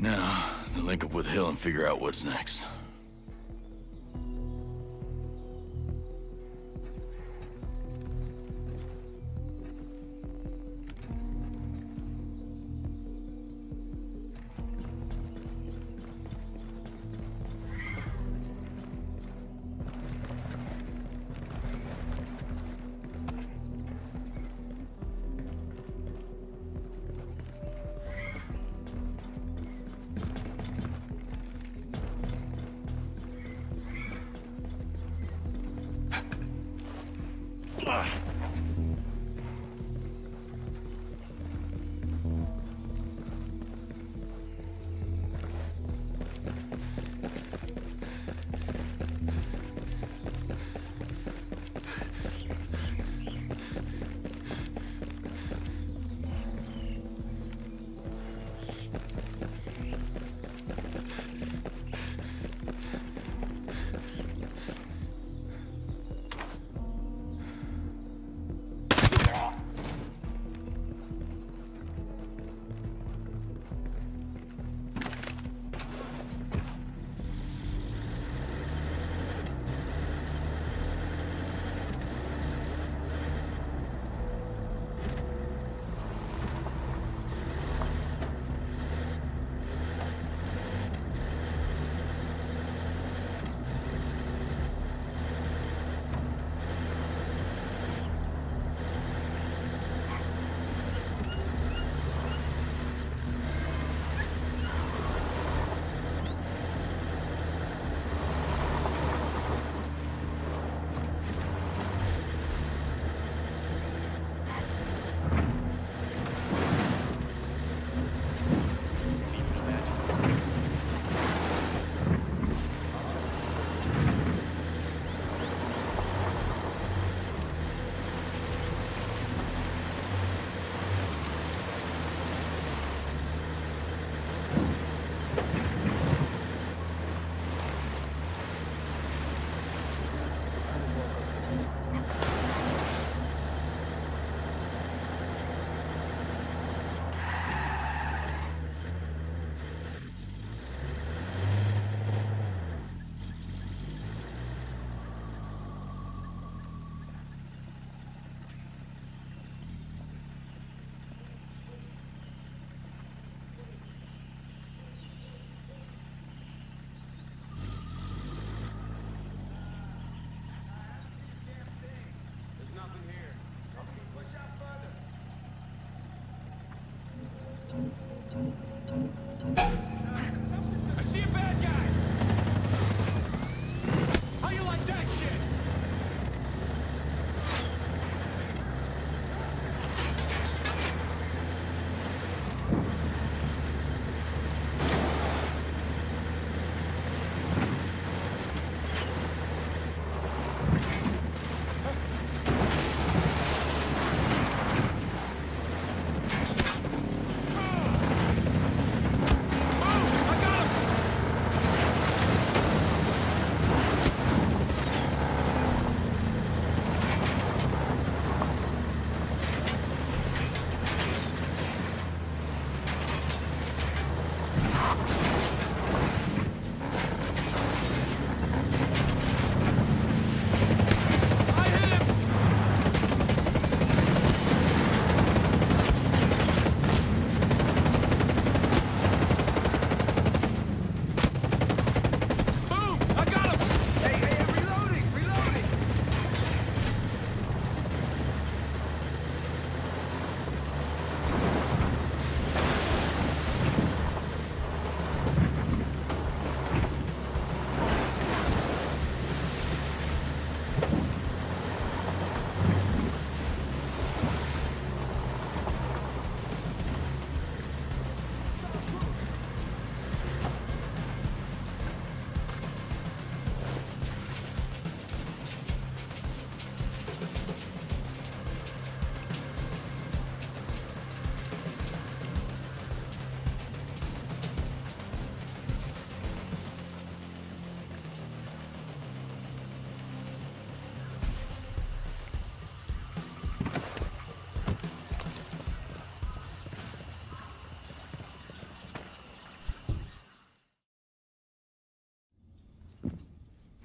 Now, to link up with Hill and figure out what's next.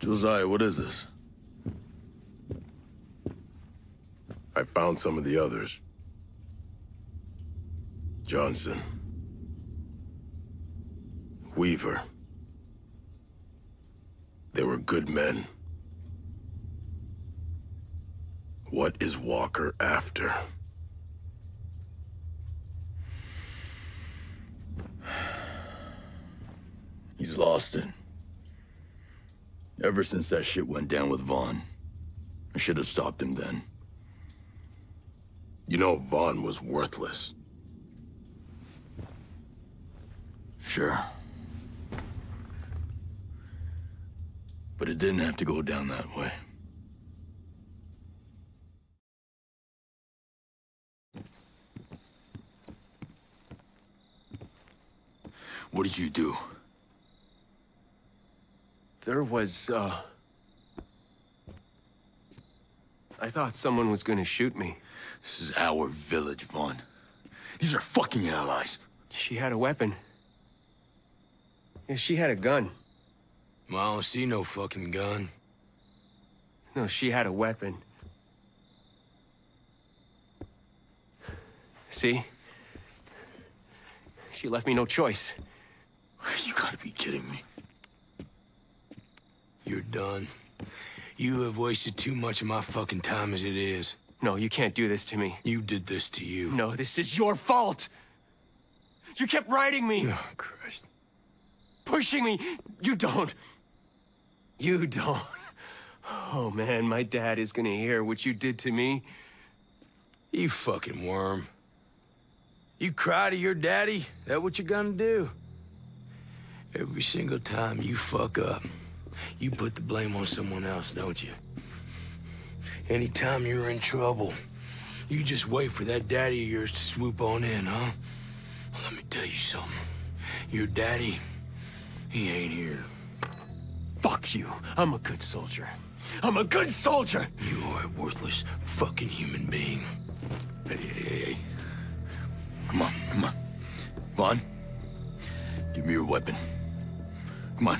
Josiah, what is this? I found some of the others. Johnson. Weaver. They were good men. What is Walker after? He's lost it. Ever since that shit went down with Vaughn. I should have stopped him then. You know, Vaughn was worthless. Sure. But it didn't have to go down that way. What did you do? There was, uh... I thought someone was gonna shoot me. This is our village, Vaughn. These are fucking allies. She had a weapon. Yeah, she had a gun. Well, I don't see no fucking gun. No, she had a weapon. See? She left me no choice. You gotta be kidding me. You're done. You have wasted too much of my fucking time as it is. No, you can't do this to me. You did this to you. No, this is your fault! You kept riding me! Oh, Christ. Pushing me! You don't! You don't! Oh man, my dad is gonna hear what you did to me. You fucking worm. You cry to your daddy? That what you're gonna do? Every single time you fuck up, you put the blame on someone else, don't you? Anytime you're in trouble, you just wait for that daddy of yours to swoop on in, huh? Well, let me tell you something. Your daddy, he ain't here. Fuck you. I'm a good soldier. I'm a good soldier! You are a worthless fucking human being. Hey, hey, hey, hey. Come on, come on. Vaughn, give me your weapon. Come on.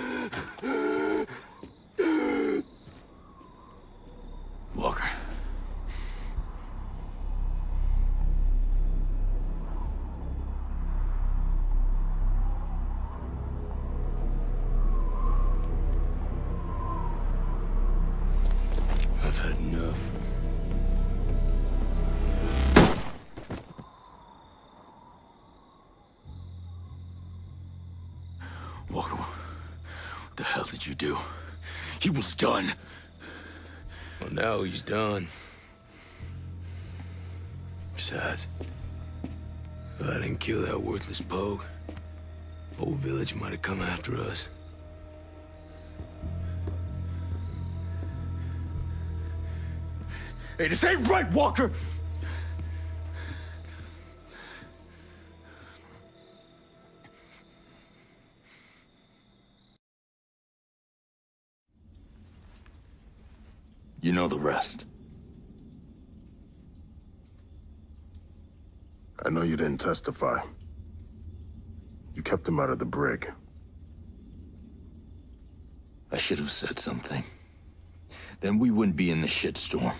the hell did you do? He was done. Well, now he's done. Besides, if I didn't kill that worthless pogue, whole village might have come after us. Hey, this ain't right, Walker! Know the rest. I know you didn't testify. You kept him out of the brig. I should have said something. Then we wouldn't be in the shitstorm.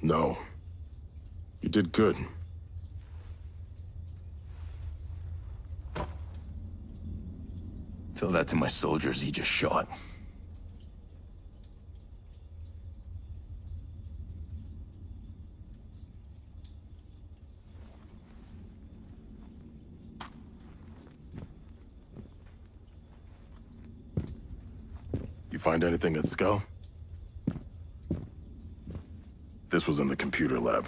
No. You did good. Tell that to my soldiers he just shot. Find anything at Skell? This was in the computer lab.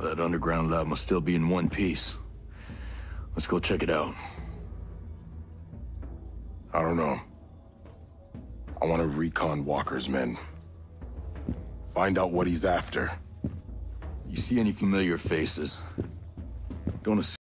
That underground lab must still be in one piece. Let's go check it out. I don't know. I want to recon Walker's men. Find out what he's after. You see any familiar faces? Don't assume.